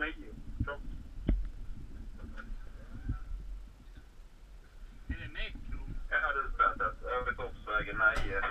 way you. Är det Metro? Ja, det är spöet. Över Toppsvägen, 9.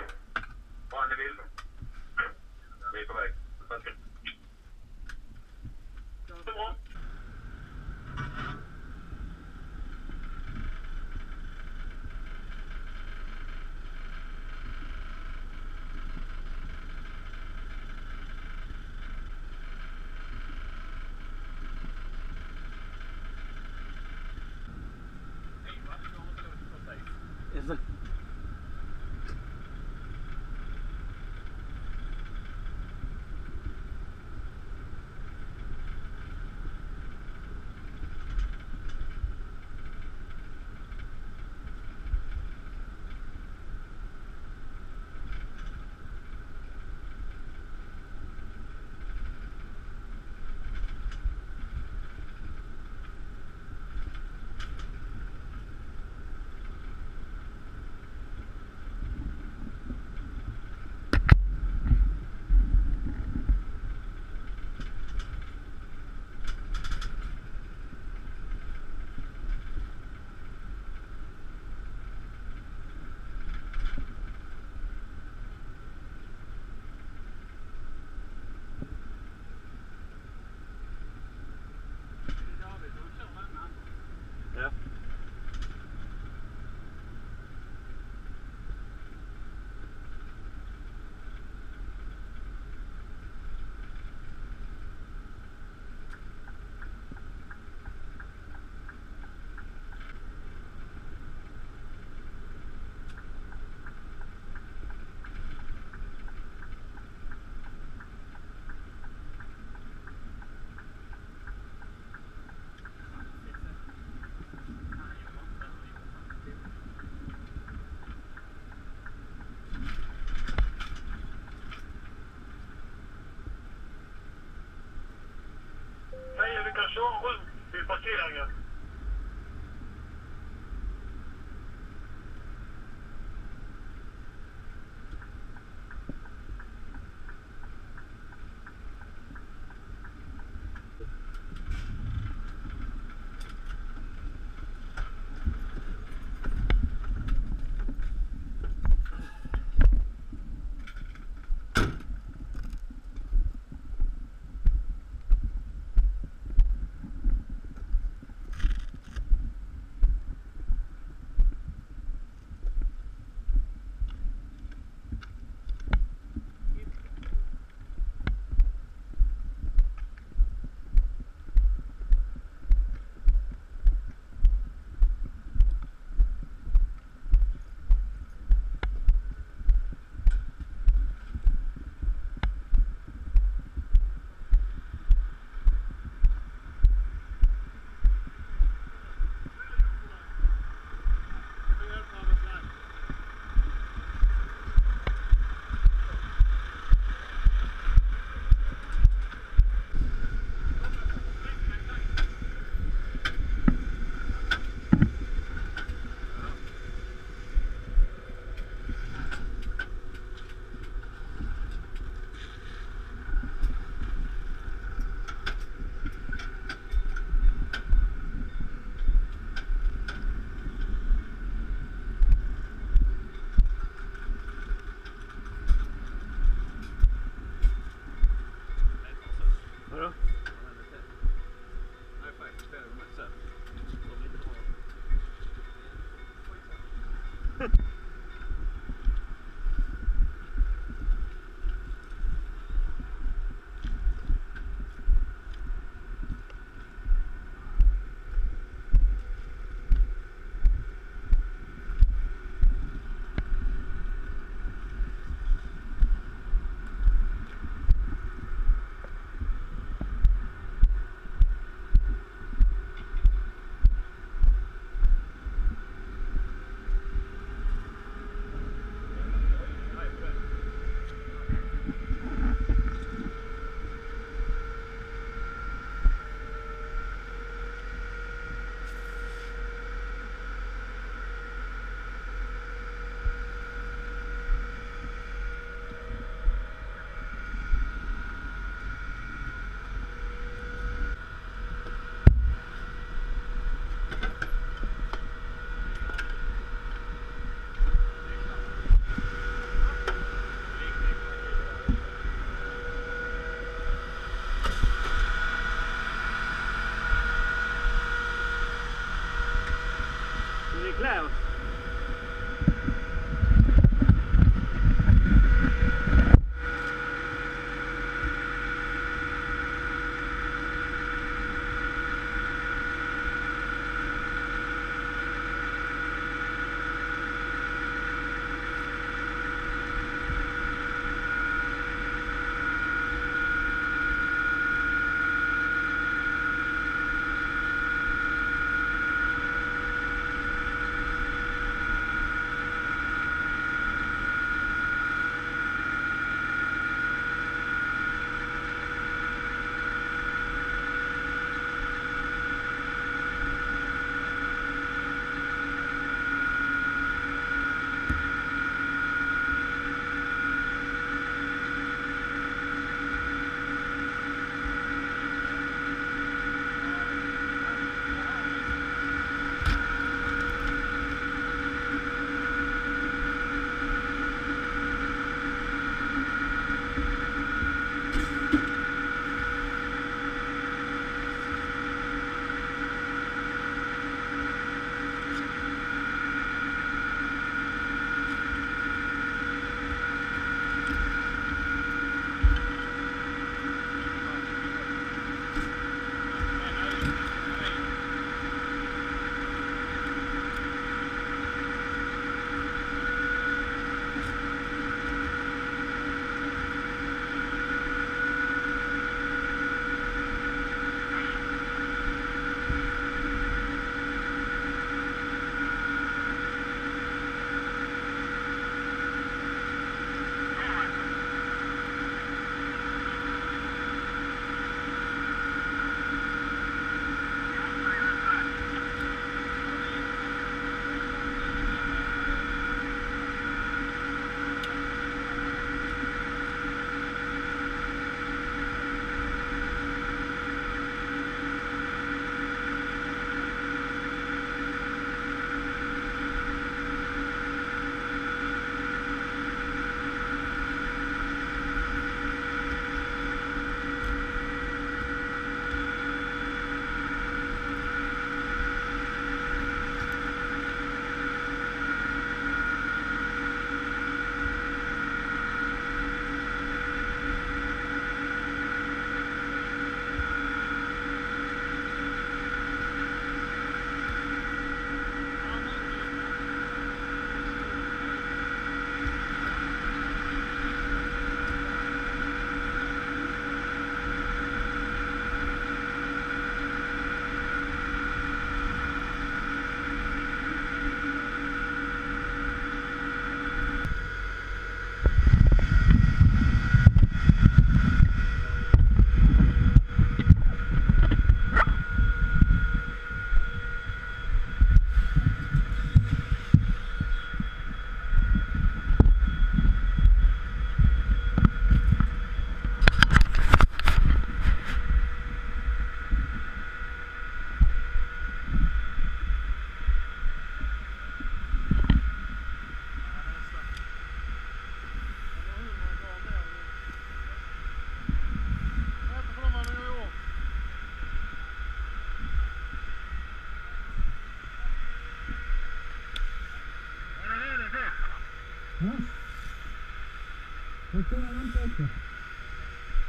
pasieran ja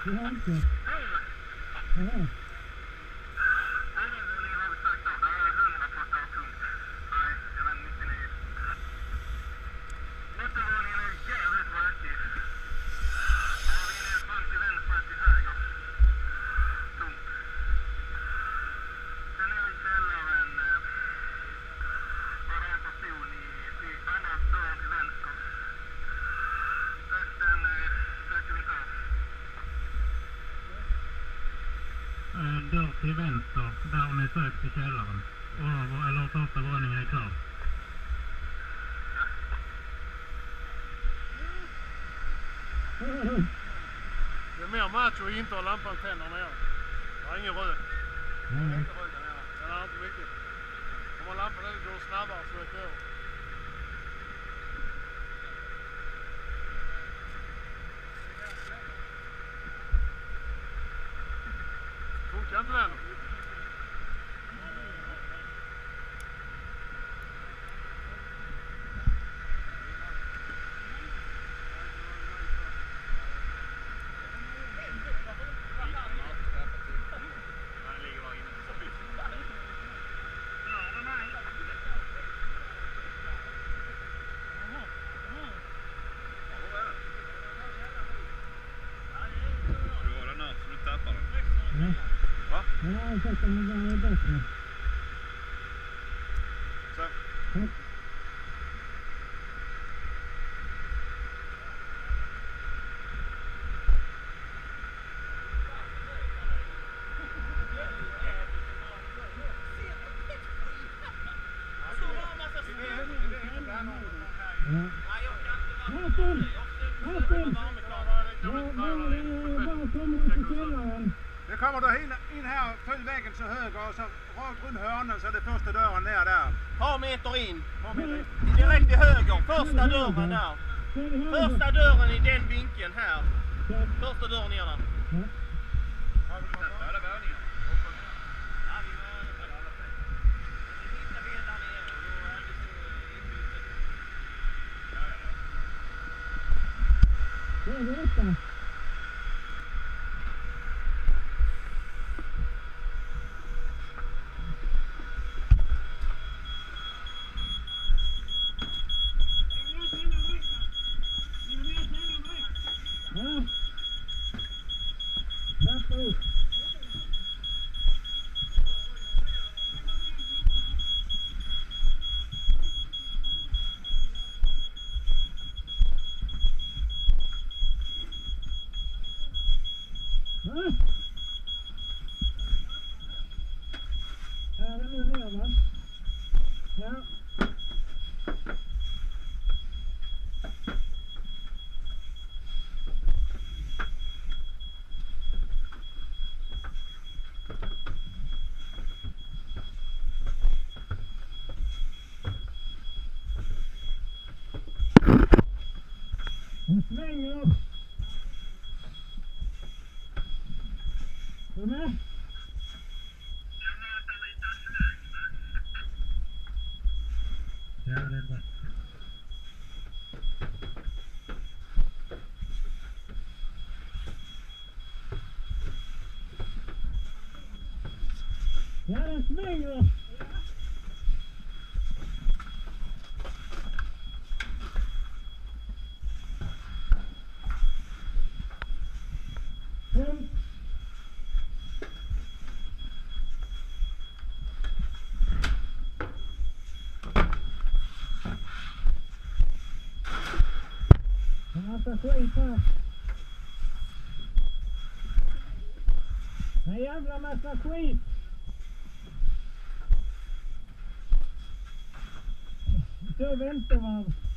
Well done. Till vänster, där har ni sökt i källaren. Över, eller första våningen är klar. Det är mer macho att inte ha lampan tänd där nere. Det är ingen rök. Nej, nej. Inte rök där nere. Den är inte mycket. Om man har lampan där går det snabbare att släcka över. No, tak to mówię, ale dobrze. Co? Tak? Meter in. Direkt till höger. Första dörren där. Första dörren i den vinkeln här. Första dörren ner där. Hmm. Zaraz myją. Nossa, foi, pá. Aí abra a massa com isso. Tja, vänster varv.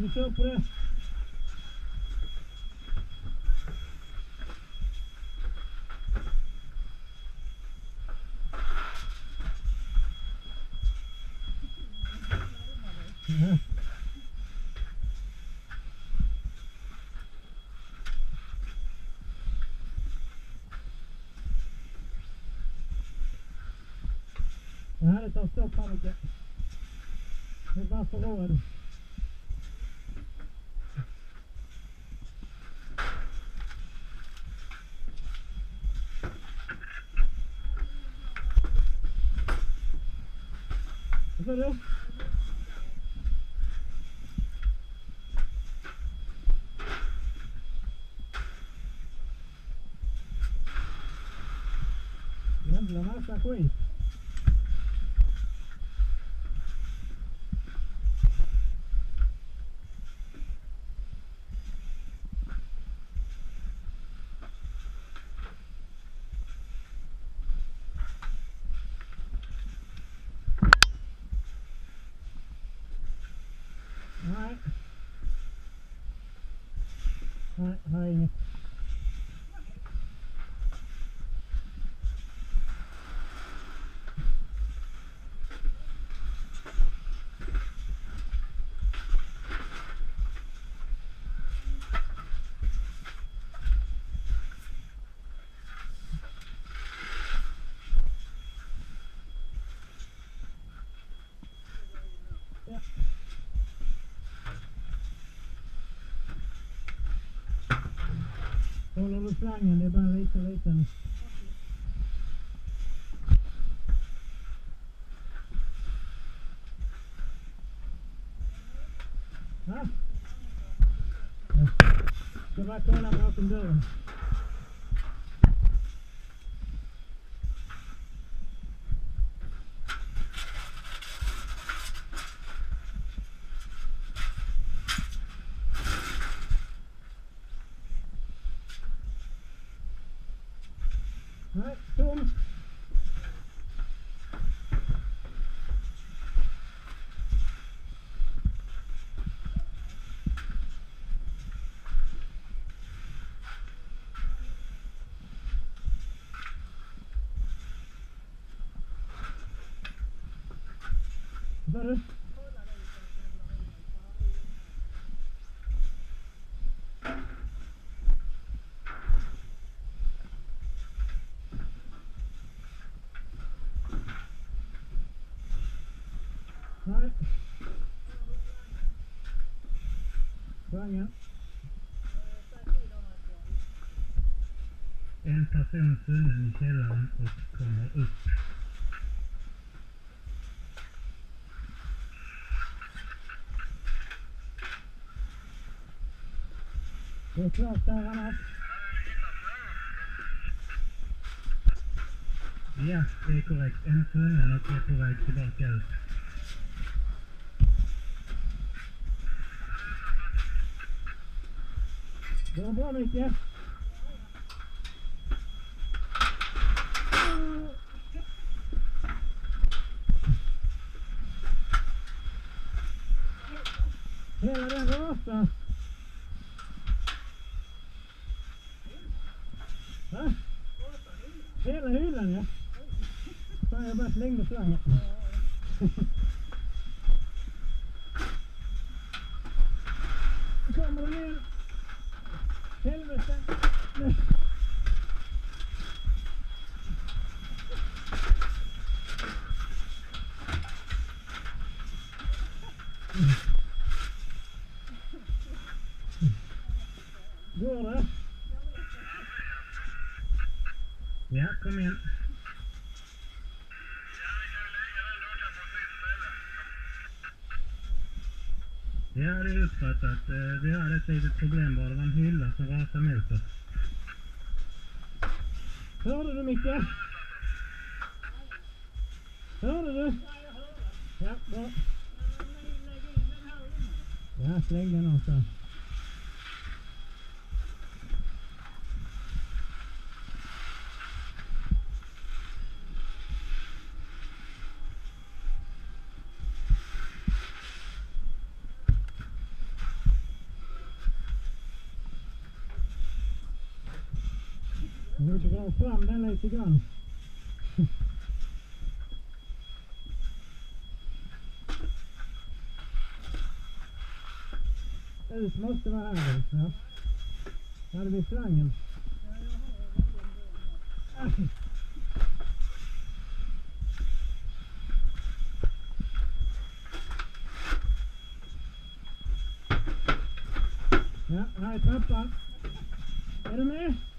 Eu não tenho pressa. Yeah. Det o är ett av största fallet. Det är bara. Bakalım. Não, não, não, não, não, All right. All right. how Håll du slangen? Det är bara lite liten. Va? Ja. Ska bara kolla bakom dörren. Nej, tom. Nej. Slangen. En person funnen i källaren och kommer upp. Det är klart där annars. Ja, det är korrekt. En funnen och är på väg tillbaka ut. Det var bra Micke. Yeah. Jag hade uppfattat, eh, vi hade ett litet problem bara. Det var en hylla som rasade mot oss. Hörde du Micke? Hörde du? Ja, bra. Ja, släng den någonstans. Lite grann. Ut måste vara här. Ja. Hade vi slangen? Ja, här är trappan. Är du med?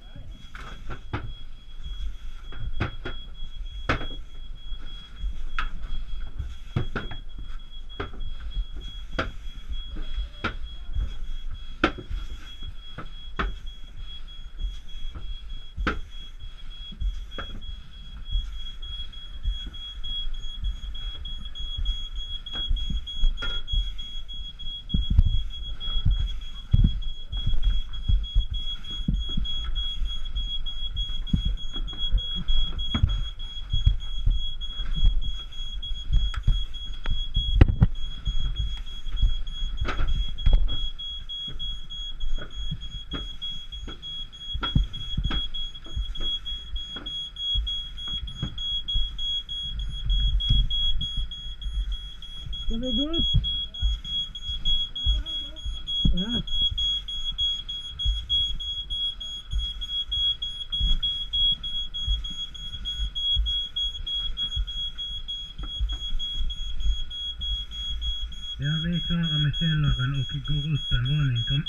Ja, vi är klara med källaren och går upp en våning. Kom.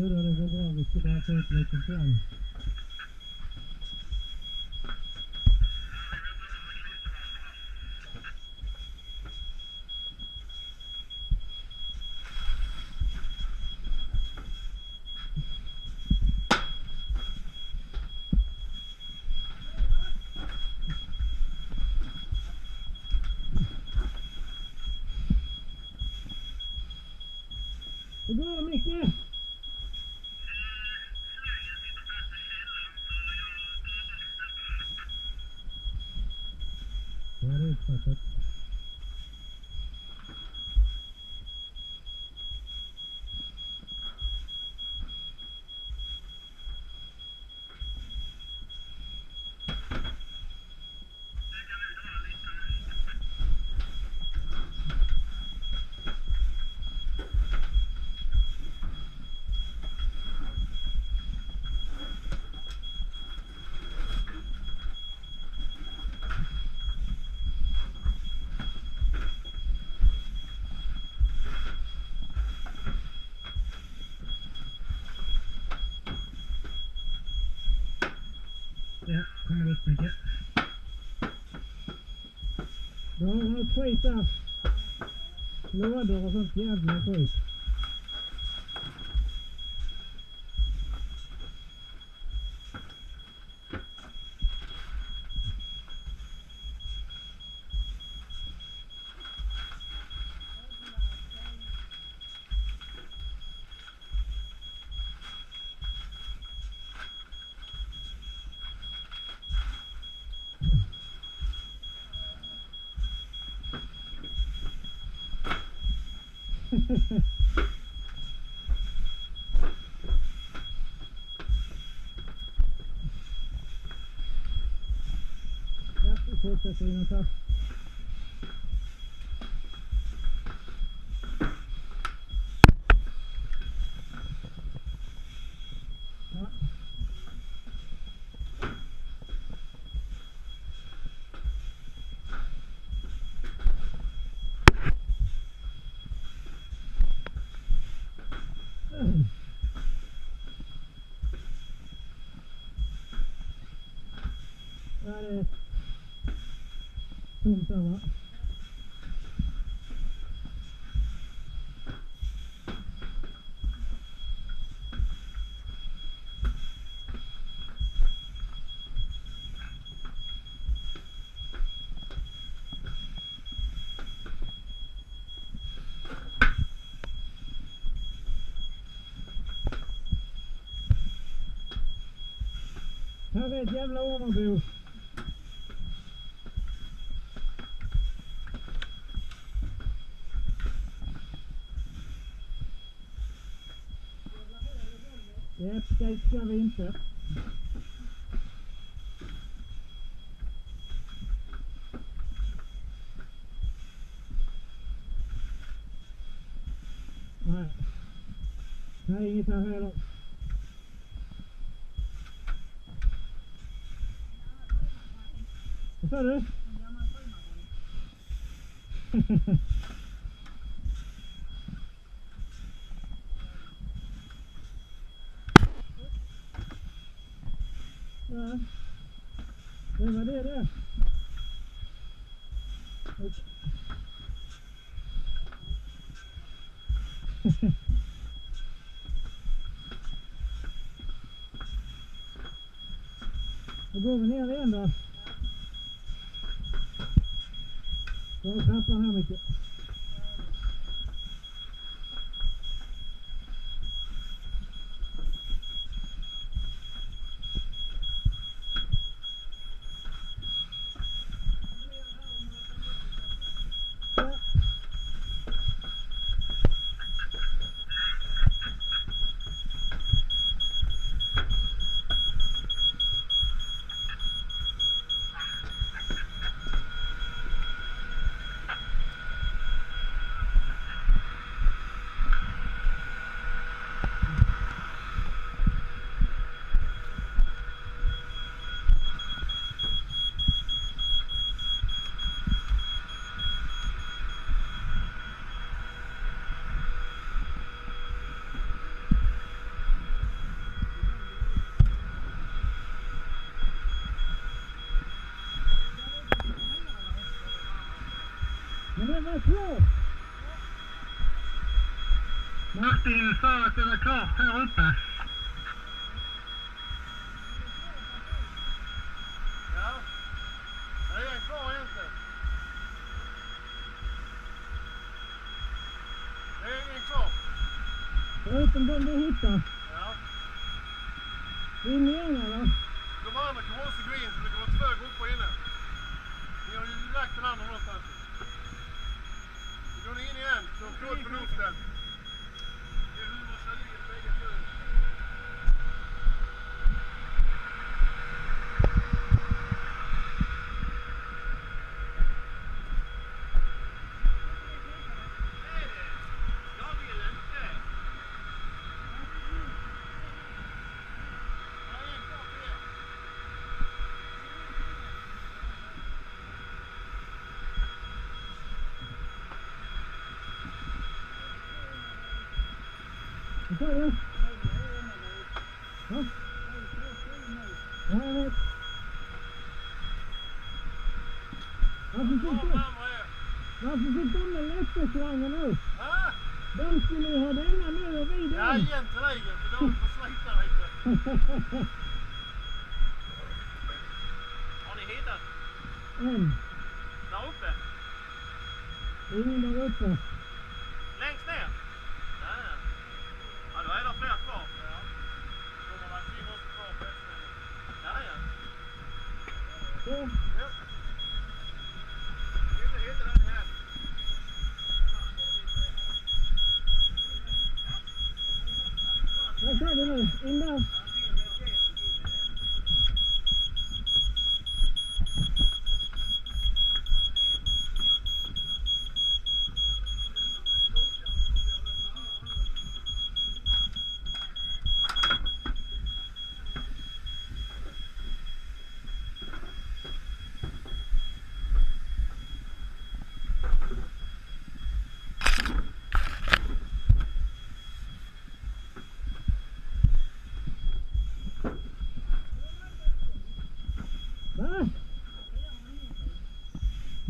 euro reservoir, which could also play control. Allez, t'inquiète. Dans un skit. Lådor och sånt jävla skit. centimeter. Got it. komt dat wel. Ja, weet je, hebben we allemaal. bereits erwähnte. Sai guitarrero. Vad sa du? Då går vi ner igen då. Då har vi trappan här mycket. Det var klart. Martin sa att det var klart här uppe. Ja. Det är kvar egentligen. Det är kvar. Förutom de vi hittade. Ja. In igen eller? De andra kommer också gå in så det kommer två grupper inne. Ni har ju lagt den andra någonstans. In igen, så förlåt förlusten på luften. Det är 120 bägge två. Ja, en kvar till er. Vad sa du? Va? Ja, jag vet. Varför fick Var de, närmare er. varför fick de den lätteslangen nu? Ah! De skulle ju ha denna nu och vi Ja, den. egentligen. För de får slita lite. Har ni hittat? en. Där uppe? Ingen där uppe.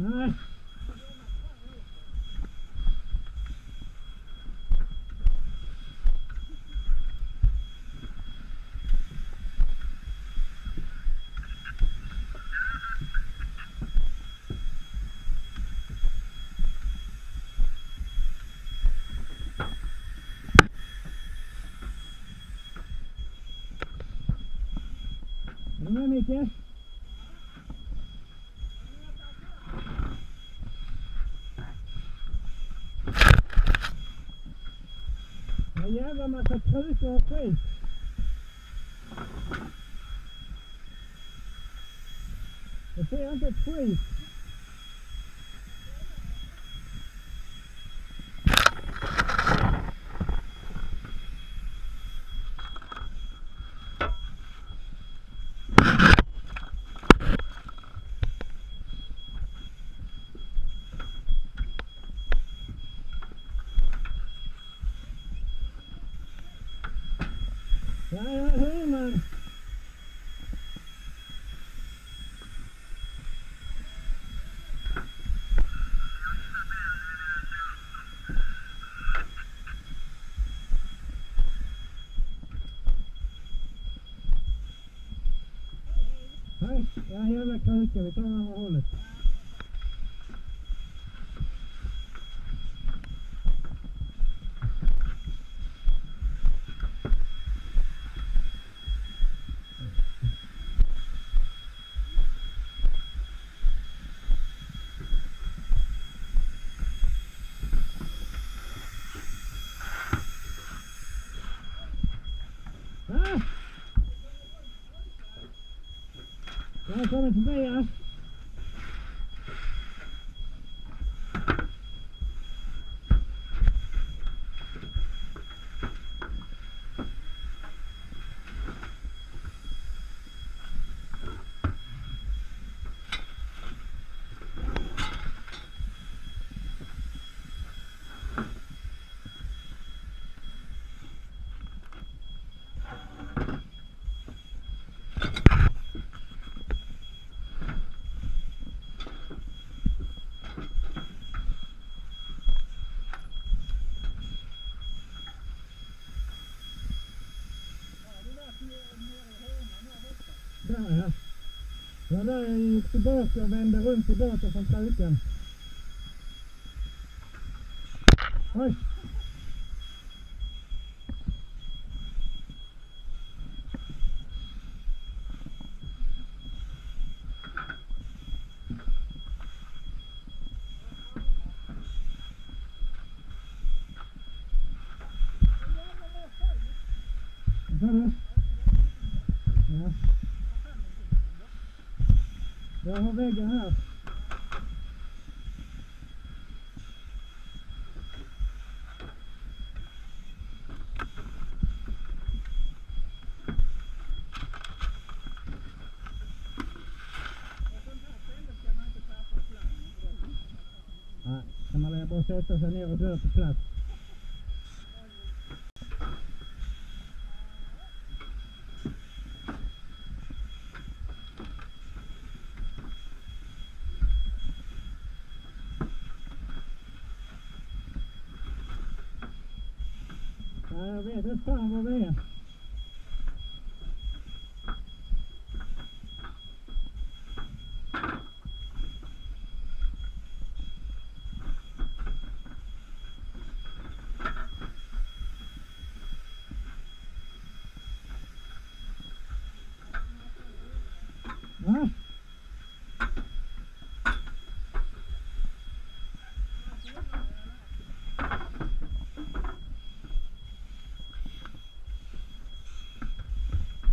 Let me guess. That's very fair play. If they under three, ¿sabes? Es allá la casa que me toman los. Karena 啊 Där ja. Det var där jag gick tillbaka och vände runt tillbaka från krukan. Oj! Vad sa du? Ja. Jag har väggen här. Nej, kan man bara sätta sig ner och dö på plats. over there. There's time over.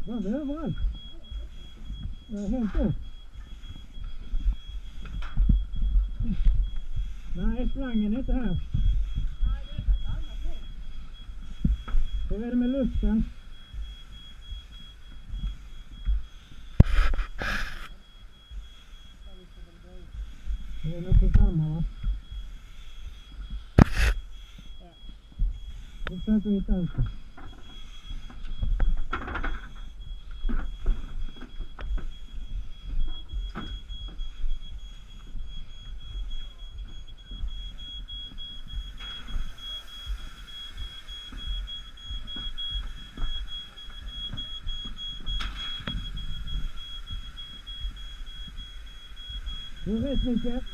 Var vi överallt? Jag är helt upp. Nej, slangen är inte här. Hur är det med luften? Det är nog på samma va? Vi ut det. Du är rätt Micke. etmeyeceğim.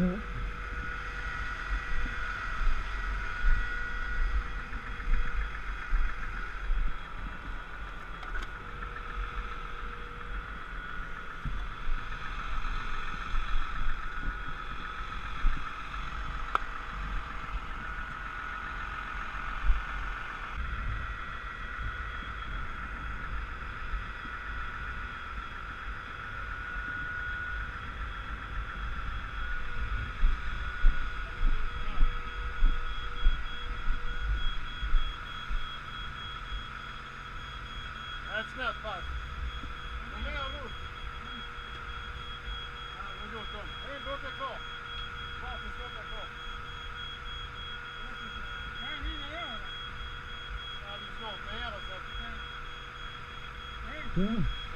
Mm-hmm. snett fast. Kom ner nu. Ja, det var gott om. En bucka kvar. Varför skottar kvar? Nej, hinner jag eller? Ja, du är snart nere så att... Ja.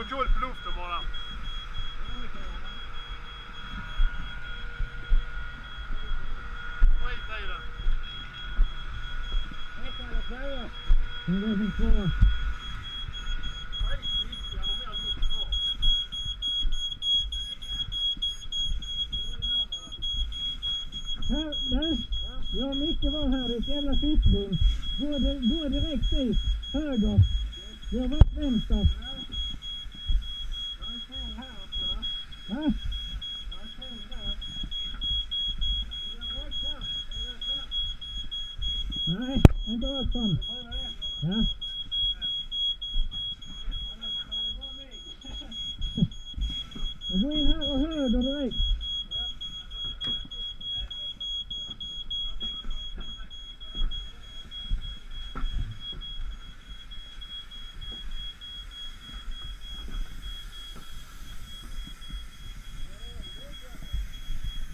Håll koll på luften bara. Skit i den. Nu är det tvåa. Jag har mer luft kvar. Här, där. Jag och Micke var här, det är ett jävla fiskbom. Gå, gå direkt dit.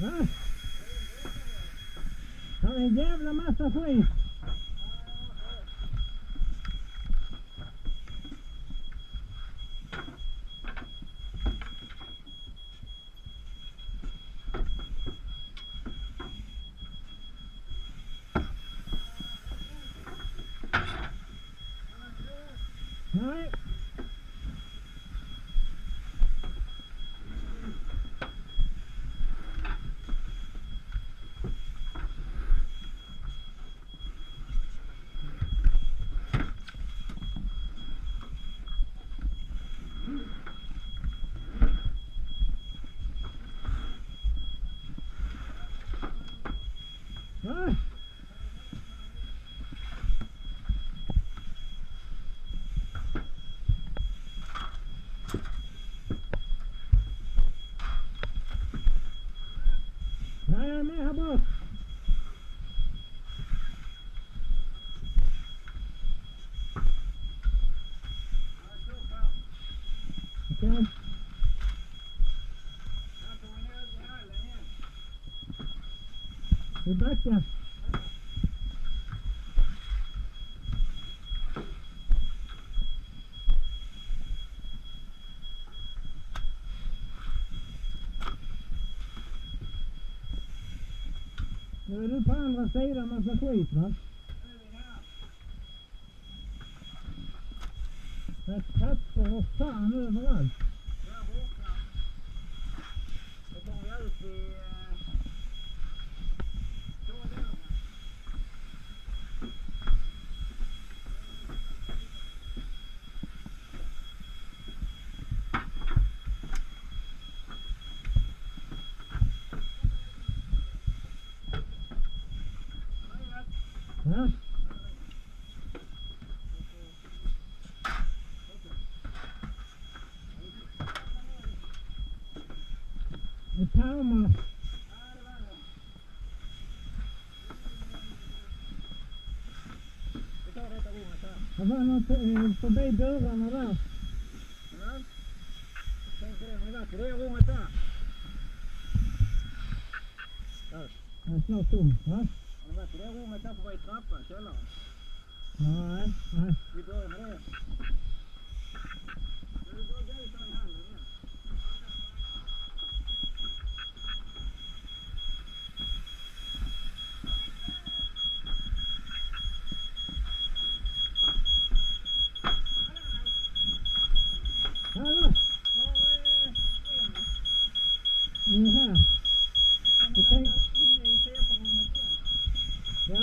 Ah. Ja, det är jävla massa. merhaba. Gel. Burada. Nu är du på andra sidan massa skit va? Det är katter och fan överallt. Ja. Det tarmar. Det var något eh, förbi dörrarna där. Det är snart tomt, va? Nej, nej. Vi börjar med det. Hallå! Ni är här. Vi tänk... Ja,